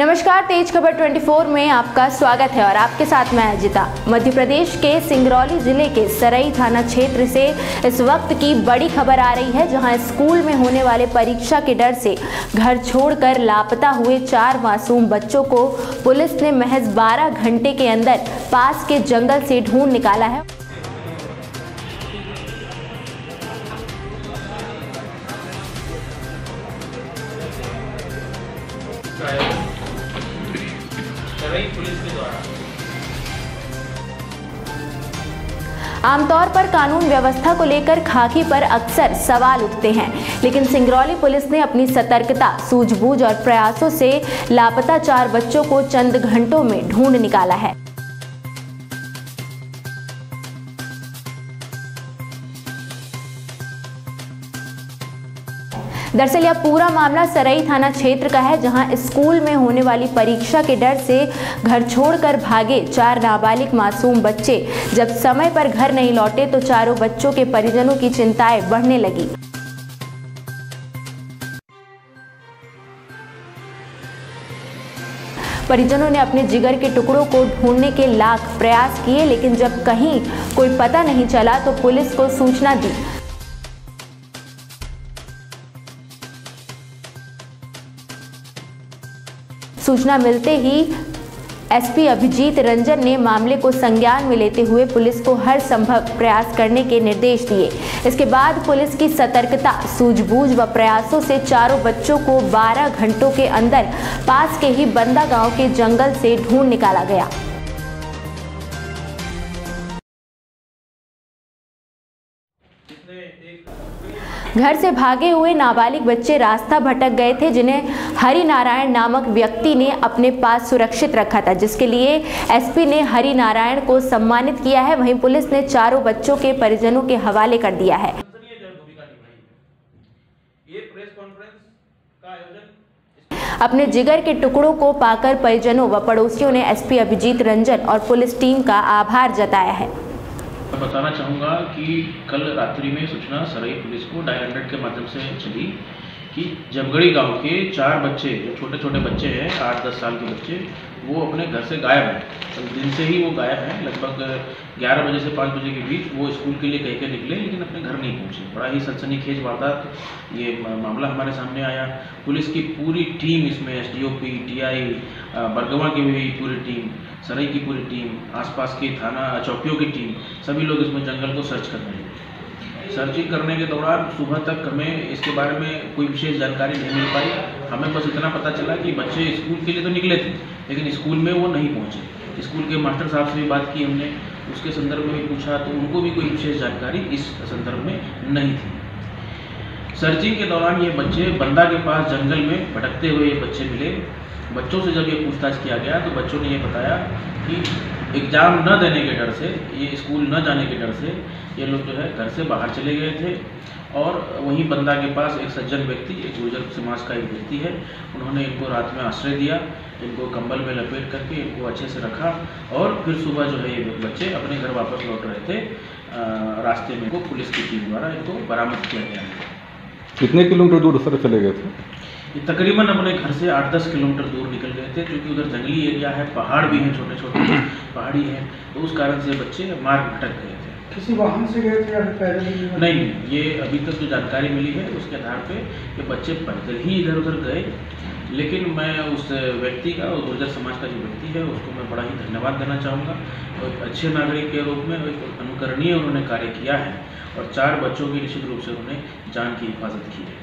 नमस्कार, तेज खबर 24 में आपका स्वागत है और आपके साथ मैं अजिता। मध्य प्रदेश के सिंगरौली ज़िले के सरई थाना क्षेत्र से इस वक्त की बड़ी खबर आ रही है, जहाँ स्कूल में होने वाले परीक्षा के डर से घर छोड़कर लापता हुए चार मासूम बच्चों को पुलिस ने महज 12 घंटे के अंदर पास के जंगल से ढूंढ निकाला है। पुलिस के द्वारा। आमतौर पर कानून व्यवस्था को लेकर खाकी पर अक्सर सवाल उठते हैं, लेकिन सिंगरौली पुलिस ने अपनी सतर्कता, सूझबूझ और प्रयासों से लापता चार बच्चों को चंद घंटों में ढूंढ निकाला है। दरअसल यह पूरा मामला सरई थाना क्षेत्र का है, जहाँ स्कूल में होने वाली परीक्षा के डर से घर छोड़कर भागे चार नाबालिग मासूम बच्चे। जब समय पर घर नहीं लौटे तो चारों बच्चों के परिजनों की चिंताएँ बढ़ने लगी। परिजनों ने अपने जिगर के टुकड़ों को ढूँढने के लाख प्रयास किए, लेकिन जब कहीं कोई पता नहीं चला तो पुलिस को सूचना दी। सूचना मिलते ही एसपी अभिजीत रंजन ने मामले को संज्ञान में लेते हुए पुलिस को हर संभव प्रयास करने के निर्देश दिए। इसके बाद पुलिस की सतर्कता, सूझबूझ व प्रयासों से चारों बच्चों को 12 घंटों के अंदर पास के ही बंदा गाँव के जंगल से ढूंढ निकाला गया। घर से भागे हुए नाबालिग बच्चे रास्ता भटक गए थे जिन्हें हरि नारायण नामक व्यक्ति ने अपने पास सुरक्षित रखा था। जिसके लिए एसपी ने हरि नारायण को सम्मानित किया है वहीं पुलिस ने चारों बच्चों के परिजनों के हवाले कर दिया है। अपने जिगर के टुकड़ों को पाकर परिजनों व पड़ोसियों ने एसपी अभिजीत रंजन और पुलिस टीम का आभार जताया है। मैं बताना चाहूँगा कि कल रात्रि में सूचना सरई पुलिस को डायल के माध्यम से चली कि जमगढ़ी गाँव के चार बच्चे, जो छोटे छोटे बच्चे हैं, आठ, दस साल के बच्चे, वो अपने घर से गायब हैं। तो दिन से ही वो गायब हैं, लगभग ग्यारह बजे से पाँच बजे के बीच वो स्कूल के लिए कह के निकले, लेकिन अपने घर नहीं पहुँचे। बड़ा ही सनसनीखेज वारदात, ये मामला हमारे सामने आया। पुलिस की पूरी टीम इसमें S D O P T I Bhargava की भी पूरी टीम सरई की पूरी टीम, आसपास की थाना, चौकियों की टीम, सभी लोग इसमें जंगल को सर्च कर रहे हैं सर्चिंग करने के दौरान सुबह तक हमें इसके बारे में कोई विशेष जानकारी नहीं मिल पाई। हमें बस इतना पता चला कि बच्चे स्कूल के लिए तो निकले थे, लेकिन स्कूल में वो नहीं पहुँचे। स्कूल के मास्टर साहब से भी बात की हमने, उसके संदर्भ में भी पूछा तो उनको भी कोई विशेष जानकारी इस संदर्भ में नहीं थी। सर्चिंग के दौरान ये बच्चे बंदा के पास जंगल में भटकते हुए ये बच्चे मिले। बच्चों से जब ये पूछताछ किया गया तो बच्चों ने ये बताया कि एग्ज़ाम न देने के डर से ये स्कूल न जाने के डर से ये लोग जो है घर से बाहर चले गए थे। और वहीं बंदा के पास एक सज्जन व्यक्ति एक गुर्जर समाज का एक व्यक्ति है उन्होंने इनको रात में आश्रय दिया इनको कंबल में लपेट करके इनको अच्छे से रखा और फिर सुबह जो है ये बच्चे अपने घर वापस लौट रहे थे। अ, रास्ते में इनको पुलिस की टीम द्वारा इनको बरामद किया गया। कितने किलोमीटर दूर सर चले गए थे? ये तकरीबन अपने घर से आठ दस किलोमीटर दूर निकल गए थे क्योंकि उधर जंगली एरिया है पहाड़ भी हैं छोटे छोटे पहाड़ी हैं तो उस कारण से बच्चे मार्ग भटक गए थे। किसी वाहन से गए थे या पैदल ही नहीं नहीं ये अभी तक जो जानकारी मिली है उसके आधार पे ये बच्चे पैदल ही इधर उधर गए। लेकिन मैं उस व्यक्ति का और गुर्जर समाज का जो व्यक्ति है उसको मैं बड़ा ही धन्यवाद देना चाहूँगा। और एक अच्छे नागरिक के रूप में एक अनुकरणीय उन्होंने कार्य किया है और चार बच्चों की निश्चित रूप से उन्होंने जान की हिफाजत की है।